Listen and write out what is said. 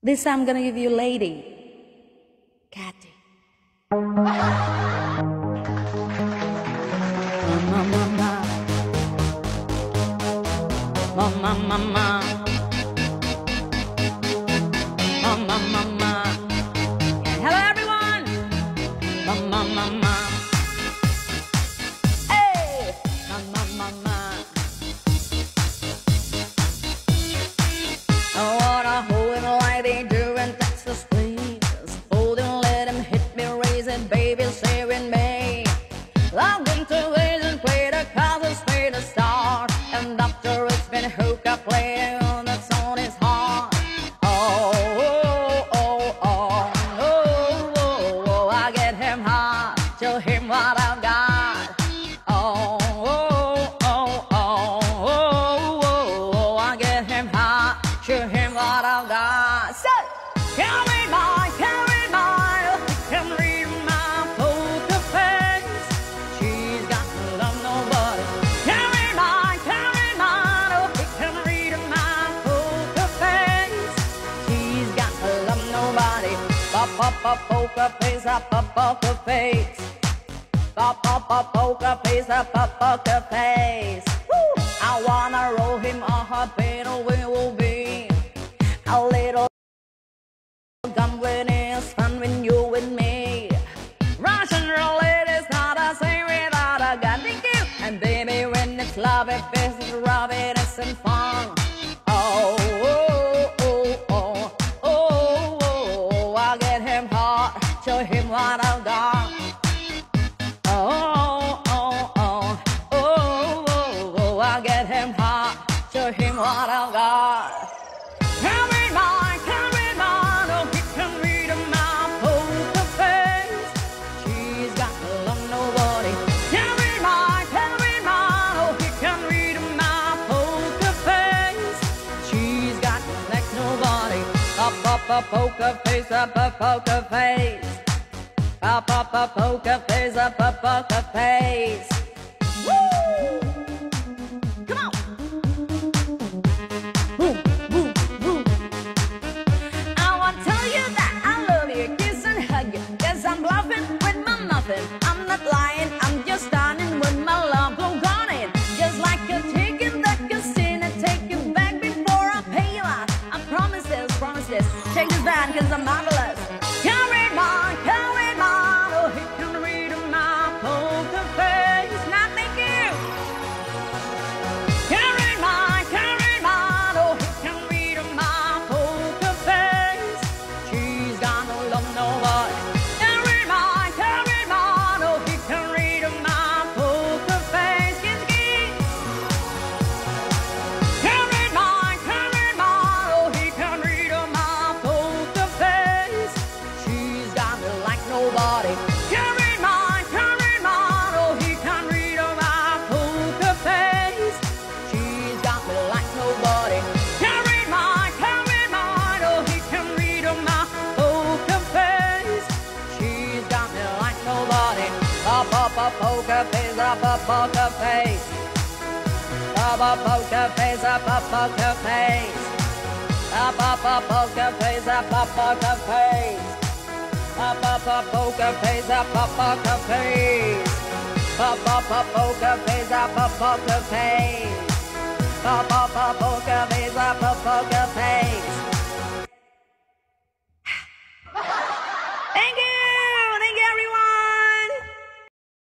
This I'm gonna give you lady. Mama, mama. Mama, mama. Mama, Pop, pop, pop, poker face, up, pop, poker face. Pop, pop, pop, poker face, up, pop, poker face. Woo! I wanna roll him on her bed, we will be a little gambling is fun when you with me. Russian roulette is not the same without a gun. Thank you. And baby, when it's love, it is rub it's and fun. Oh, show him what I've got. Oh, oh, oh, oh, oh, oh, I'll get him hot, show him what I've got. Can read my, can read my, oh, he can read my poker face. She's got nobody. Can read my, can read my, oh, he can read my poker face. She's got nobody. Up, poker face, up, up, poker face. Up, up, up, poker face, up, up, poker face. Woo! Come on! Boom, boom, boom. I want to tell you that I love you, kiss and hug you. Cause I'm bluffing with my muffin. I'm not lying, I'm just stunning with my love it. Just like a ticket that casino, take you back before I pay you out. I promise this, promise this. Check this down, cause I'm marvelous. Up, poker face, up, poker face. Up, poker face, up, poker face. Up, poker face, up, poker face. Up, poker face, up, poker face. Up, poker face, up, poker face. Up, poker face, up, poker face.